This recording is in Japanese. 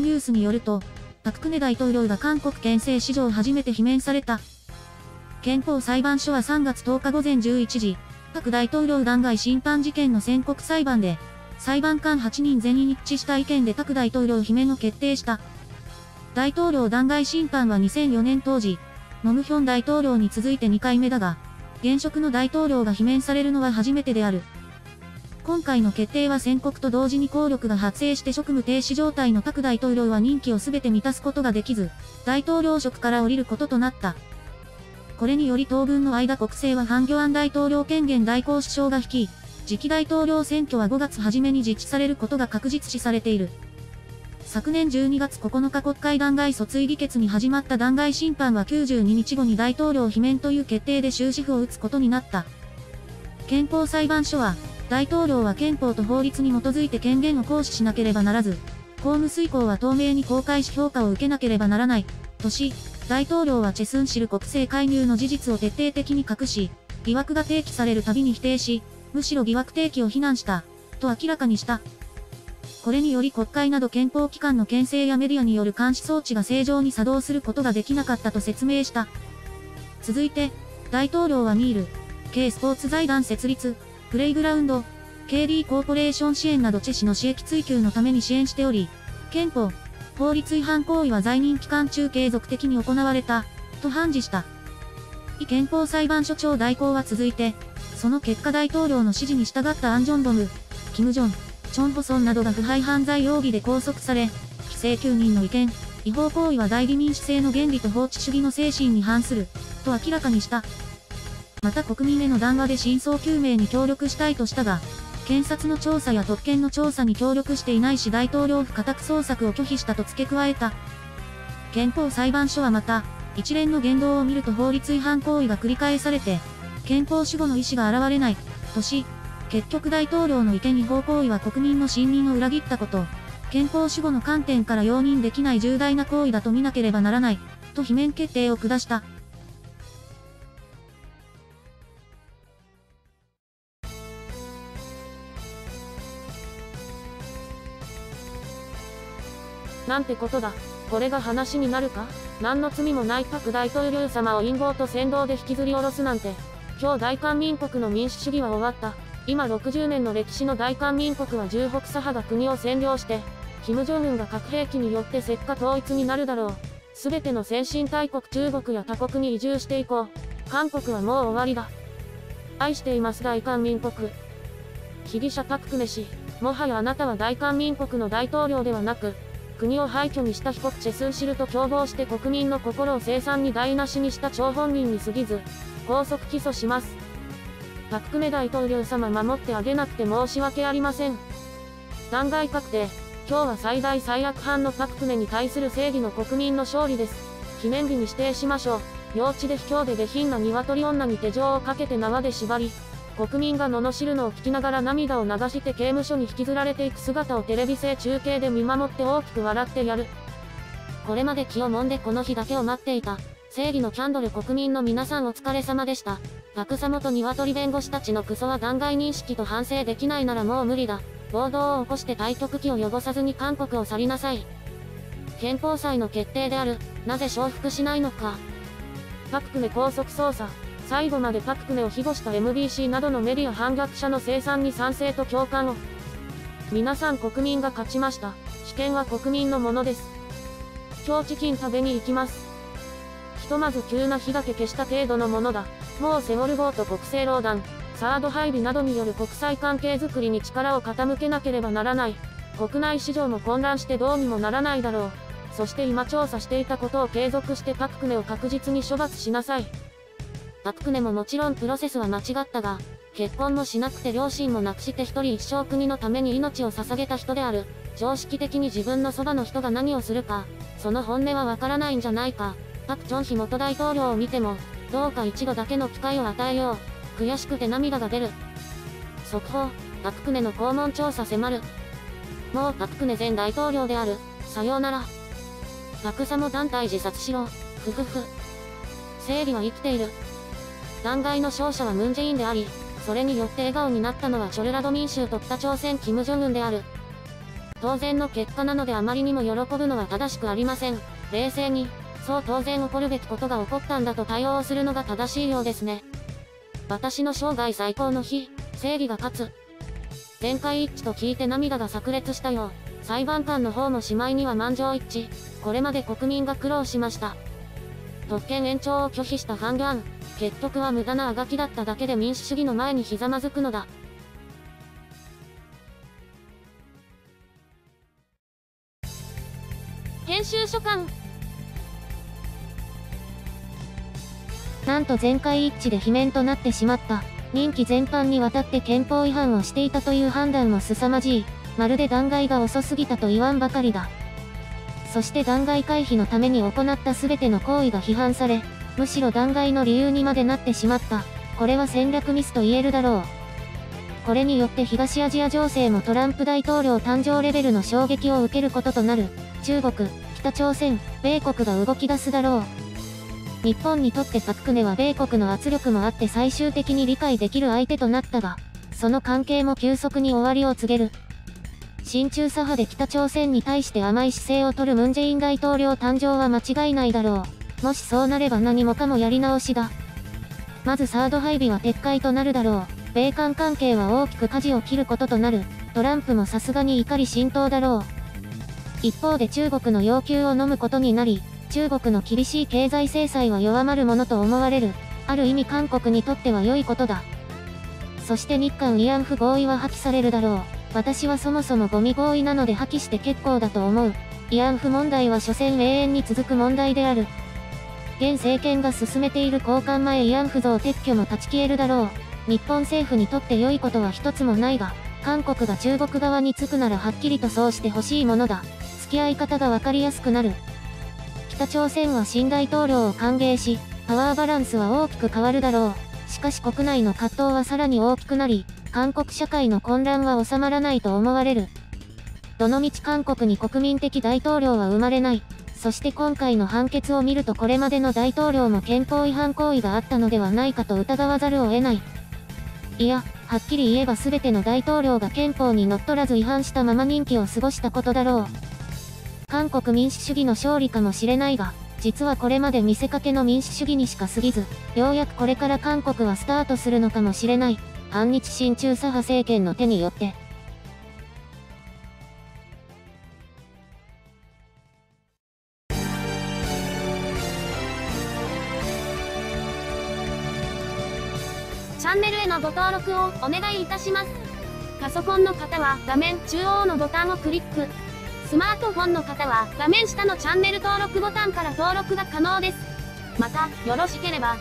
ニュースによると、パククネ大統領が韓国憲政史上初めて罷免された。憲法裁判所は3月10日午前11時、パク大統領弾劾審判事件の宣告裁判で、裁判官8人全員一致した意見でパク大統領罷免を決定した。大統領弾劾審判は2004年当時、ノムヒョン大統領に続いて2回目だが、現職の大統領が罷免されるのは初めてである。今回の決定は宣告と同時に効力が発生して職務停止状態のパク大統領は任期を全て満たすことができず、大統領職から降りることとなった。これにより当分の間国政はハンギョアン大統領権限代行首相が率い、次期大統領選挙は5月初めに実施されることが確実視されている。昨年12月9日国会弾劾訴追議決に始まった弾劾審判は92日後に大統領罷免という決定で終止符を打つことになった。憲法裁判所は、大統領は憲法と法律に基づいて権限を行使しなければならず、公務遂行は透明に公開し評価を受けなければならない、とし、大統領はチェスンシル国政介入の事実を徹底的に隠し、疑惑が提起されるたびに否定し、むしろ疑惑提起を非難した、と明らかにした。これにより国会など憲法機関の憲政やメディアによる監視装置が正常に作動することができなかったと説明した。続いて、大統領はミール、K スポーツ財団設立、プレイグラウンド、KD コーポレーション支援などチェ氏の私益追求のために支援しており、憲法、法律違反行為は在任期間中継続的に行われた、と判事した。異憲法裁判所長代行は続いて、その結果大統領の指示に従ったアンジョンボム、キム・ジョン、チョン・ホソンなどが腐敗犯罪容疑で拘束され、規制9人の意見、違法行為は代理民主制の原理と法治主義の精神に反する、と明らかにした。また国民への談話で真相究明に協力したいとしたが、検察の調査や特権の調査に協力していないし大統領府家宅捜索を拒否したと付け加えた。憲法裁判所はまた、一連の言動を見ると法律違反行為が繰り返されて、憲法守護の意思が現れない、とし、結局大統領の意見違法行為は国民の信任を裏切ったこと、憲法守護の観点から容認できない重大な行為だと見なければならない、と罷免決定を下した。なんてことだ。これが話になるか？何の罪もないパク大統領様を陰謀と扇動で引きずり下ろすなんて。今日大韓民国の民主主義は終わった。今60年の歴史の大韓民国は重北左派が国を占領して、金正恩が核兵器によって石化統一になるだろう。すべての先進大国中国や他国に移住していこう。韓国はもう終わりだ。愛しています大韓民国。被疑者パククネ氏、もはやあなたは大韓民国の大統領ではなく、国を廃墟にした被告チェスンシルと共謀して国民の心を生産に台無しにした張本人に過ぎず、拘束起訴します。パククネ大統領様守ってあげなくて申し訳ありません。弾劾確定。今日は最大最悪犯のパククネに対する正義の国民の勝利です。記念日に指定しましょう。幼稚で卑怯で下品な鶏女に手錠をかけて縄で縛り、国民が罵るのを聞きながら涙を流して刑務所に引きずられていく姿をテレビ製中継で見守って大きく笑ってやる。これまで気を揉んでこの日だけを待っていた。正義のキャンドル国民の皆さんお疲れ様でした。パクサモと鶏弁護士たちのクソは弾劾認識と反省できないならもう無理だ。暴動を起こして対局機を汚さずに韓国を去りなさい。憲法裁の決定である。なぜ承服しないのか。パククネ高速捜査。最後までパククネを庇護した MBC などのメディア反逆者の生産に賛成と共感を。皆さん国民が勝ちました。主権は国民のものです。今日チキン食べに行きます。ひとまず急な日だけ消した程度のものだ。もうセウォル号と国政労団、サード配備などによる国際関係づくりに力を傾けなければならない。国内市場も混乱してどうにもならないだろう。そして今調査していたことを継続してパククネを確実に処罰しなさい。パククネももちろんプロセスは間違ったが、結婚もしなくて両親も亡くして一人一生国のために命を捧げた人である。常識的に自分のそばの人が何をするか、その本音はわからないんじゃないか。パクチョンヒ元大統領を見ても、どうか一度だけの機会を与えよう。悔しくて涙が出る。速報、パククネの肛門調査迫る。もうパククネ前大統領である。さようなら。パクサモ団体自殺しろ。ふふふ。正義は生きている。弾劾の勝者はムンジェインであり、それによって笑顔になったのはチョルラド民衆と北朝鮮キム・ジョンウンである。当然の結果なのであまりにも喜ぶのは正しくありません。冷静に、そう当然起こるべきことが起こったんだと対応するのが正しいようですね。私の生涯最高の日、正義が勝つ。全会一致と聞いて涙が炸裂したよう。裁判官の方もしまいには満場一致。これまで国民が苦労しました。特権延長を拒否したファン・ギャン。結局は無駄なあがきだっただけで民主主義の前にひざまずくのだ。編集所官なんと全会一致で罷免となってしまった。任期全般にわたって憲法違反をしていたという判断も凄まじい。まるで弾劾が遅すぎたと言わんばかりだ。そして弾劾回避のために行った全ての行為が批判され、むしろ弾劾の理由にまでなってしまった。これは戦略ミスと言えるだろう。これによって東アジア情勢もトランプ大統領誕生レベルの衝撃を受けることとなる。中国、北朝鮮、米国が動き出すだろう。日本にとってパククネは米国の圧力もあって最終的に理解できる相手となったが、その関係も急速に終わりを告げる。親中左派で北朝鮮に対して甘い姿勢を取るムンジェイン大統領誕生は間違いないだろう。もしそうなれば何もかもやり直しだ。まずサード配備は撤回となるだろう。米韓関係は大きく舵を切ることとなる。トランプもさすがに怒り浸透だろう。一方で中国の要求を飲むことになり、中国の厳しい経済制裁は弱まるものと思われる。ある意味韓国にとっては良いことだ。そして日韓慰安婦合意は破棄されるだろう。私はそもそもゴミ合意なので破棄して結構だと思う。慰安婦問題は所詮永遠に続く問題である。現政権が進めている交換前慰安婦像撤去も断ち消えるだろう。日本政府にとって良いことは一つもないが、韓国が中国側につくならはっきりとそうしてほしいものだ。付き合い方がわかりやすくなる。北朝鮮は新大統領を歓迎し、パワーバランスは大きく変わるだろう。しかし国内の葛藤はさらに大きくなり、韓国社会の混乱は収まらないと思われる。どのみち韓国に国民的大統領は生まれない。そして今回の判決を見るとこれまでの大統領も憲法違反行為があったのではないかと疑わざるを得ない。いや、はっきり言えば全ての大統領が憲法にのっとらず違反したまま任期を過ごしたことだろう。韓国民主主義の勝利かもしれないが、実はこれまで見せかけの民主主義にしか過ぎず、ようやくこれから韓国はスタートするのかもしれない。反日親中左派政権の手によって。チャンネルへのご登録をお願いいたします。パソコンの方は画面中央のボタンをクリック。スマートフォンの方は画面下のチャンネル登録ボタンから登録が可能です。また、よろしければ、